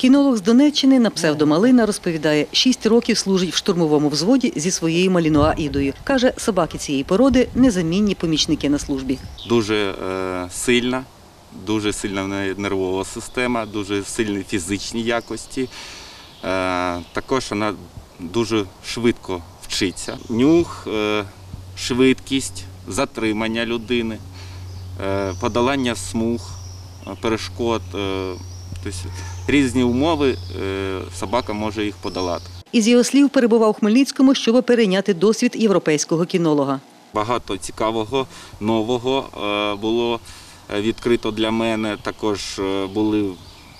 Кінолог з Донеччини на псевдомалина розповідає, шість років служить в штурмовому взводі зі своєю малінуа ідою. Каже, собаки цієї породи незамінні помічники на службі. дуже е, сильна, дуже сильна в неї нервова система, дуже сильні фізичні якості. Е, також вона дуже швидко вчиться. Нюх, е, швидкість, затримання людини, е, подолання смуг, е, перешкод. Е, тобто різні умови е, собака може їх подолати. Із його слів перебував у Хмельницькому, щоб перейняти досвід європейського кінолога. Багато цікавого, нового е, було е, відкрито для мене. Також були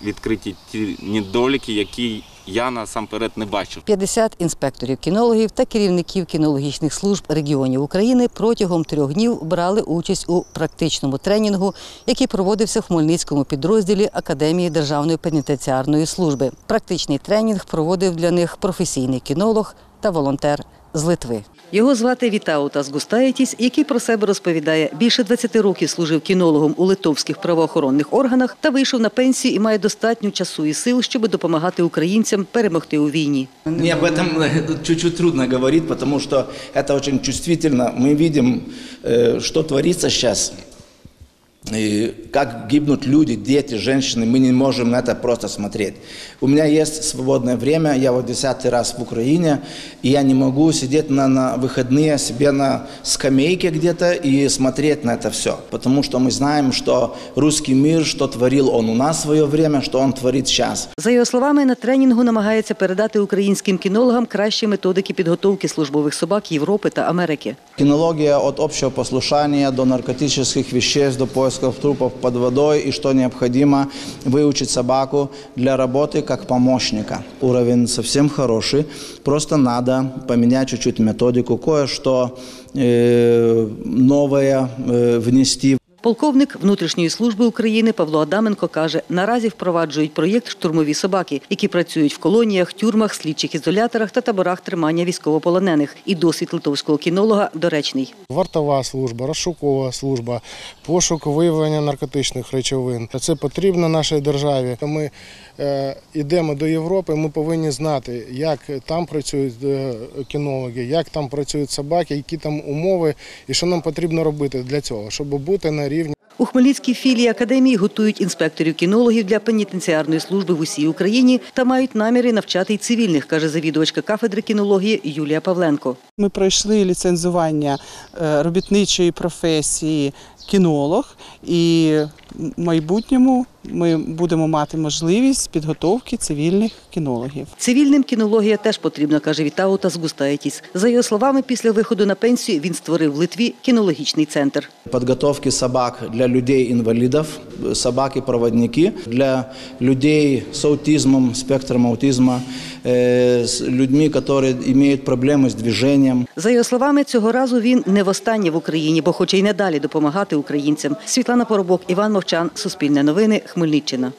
відкриті ті недоліки, які я насамперед не бачив. 50 інспекторів кінологів та керівників кінологічних служб регіонів України протягом трьох днів брали участь у практичному тренінгу, який проводився в Хмельницькому підрозділі Академії Державної пенітенціарної служби. Практичний тренінг проводив для них професійний кінолог та волонтер з Литви. Його звати Вітаутас Густаєтіс, який про себе розповідає, більше 20 років служив кінологом у литовських правоохоронних органах та вийшов на пенсію і має достатньо часу і сил, щоб допомагати українцям перемогти у війні. Мне об этом э, чуть-чуть трудно говорить, потому что это очень чувствительно. Мы видим, э, что творится сейчас. И как гибнут люди, дети, женщины, мы не можем на это просто смотреть. У меня есть свободное время, я вот десятый раз в Украине, и я не могу сидеть на, на выходные себе на скамейке где-то и смотреть на это все. Потому что мы знаем, что русский мир, что творил он у нас в свое время, что он творит сейчас. За його словами, на тренінгу намагається передати українським кінологам кращі методики підготовки службових собак Європи та Америки. Кинология от общего послушания до наркотических веществ, до поисков трупов под водой и что необходимо выучить собаку для работы как помощника. Уровень совсем хороший, просто надо поменять чуть-чуть методику, кое-что э, новое э, внести Полковник внутрішньої служби України Павло Адаменко каже, наразі впроваджують проєкт штурмові собаки, які працюють в колоніях, тюрмах, слідчих ізоляторах та таборах тримання військовополонених. І досвід литовського кінолога доречний. Вартова служба, розшукова служба, пошук виявлення наркотичних речовин. Це потрібно нашій державі. Ми е, йдемо до Європи. Ми повинні знати, як там працюють е, кінологи, як там працюють собаки, які там умови, і що нам потрібно робити для цього, щоб бути на. У Хмельницькій філії академії готують інспекторів-кінологів для пенітенціарної служби в усій Україні та мають наміри навчати й цивільних, каже завідувачка кафедри кінології Юлія Павленко. Ми пройшли ліцензування е, робітничої професії кінолог, і в майбутньому ми будемо мати можливість підготовки цивільних кінологів. Цивільним кінологія теж потрібна, каже Вітаутас Густаєтіс. За його словами, після виходу на пенсію він створив в Литві кінологічний центр. подготовки собак для людей-инвалидов, собаки-проводники, для людей с аутизмом, спектром аутизма, э, с людьми, которые мають проблеми з движенням. За його словами, цього разу він не востаннє в Україні, бо хоче й надалі допомагати українцям. Світлана Поробок, Іван Мовчан, Суспільне новини, Хмельниччина.